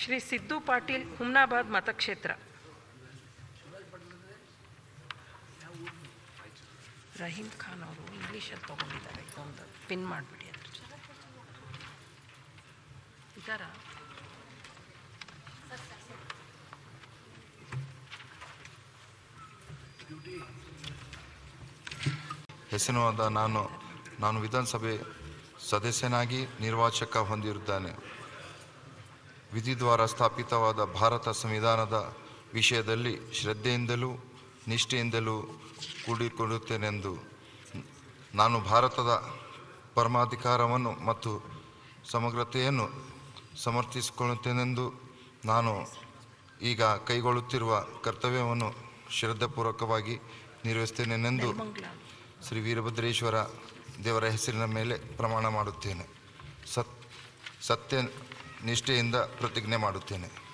ಶ್ರೀ ಸಿದ್ದು ಪಾಟೀಲ್ ಹುಮ್ನಾಬಾದ್ ಮತಕ್ಷೇತ್ರ. ರಹೀಮ್ ಖಾನ್ ಅವರು ಇಂಗ್ಲೀಷಲ್ಲಿ ತೊಗೊಂಡಿದ್ದಾರೆ. ಒಂದು ಪಿನ್ ಮಾಡಿಬಿಡಿ ಅದ್ರ ಜೊತೆ ಇದಾರ ಹೆಸರಾದ ನಾನು ನಾನು ವಿಧಾನಸಭೆ ಸದಸ್ಯನಾಗಿ ನಿರ್ವಾಚಕ ಹೊಂದಿರುತ್ತಾನೆ. ವಿಧಿ ದ್ವಾರ ಸ್ಥಾಪಿತವಾದ ಭಾರತ ಸಂವಿಧಾನದ ವಿಷಯದಲ್ಲಿ ಶ್ರದ್ಧೆಯಿಂದಲೂ ನಿಷ್ಠೆಯಿಂದಲೂ ಕೂಡಿಕೊಳ್ಳುತ್ತೇನೆಂದು ನಾನು ಭಾರತದ ಪರಮಾಧಿಕಾರವನ್ನು ಮತ್ತು ಸಮಗ್ರತೆಯನ್ನು ಸಮರ್ಥಿಸಿಕೊಳ್ಳುತ್ತೇನೆಂದು ನಾನು ಈಗ ಕೈಗೊಳ್ಳುತ್ತಿರುವ ಕರ್ತವ್ಯವನ್ನು ಶ್ರದ್ಧಾಪೂರ್ವಕವಾಗಿ ನಿರ್ವಹಿಸ್ತೇನೆಂದು ಶ್ರೀ ವೀರಭದ್ರೇಶ್ವರ ದೇವರ ಹೆಸರಿನ ಮೇಲೆ ಪ್ರಮಾಣ ಮಾಡುತ್ತೇನೆ. ಸತ್ ಸತ್ಯ ನಿಷ್ಠೆಯಿಂದ ಪ್ರತಿಜ್ಞೆ ಮಾಡುತ್ತೇನೆ.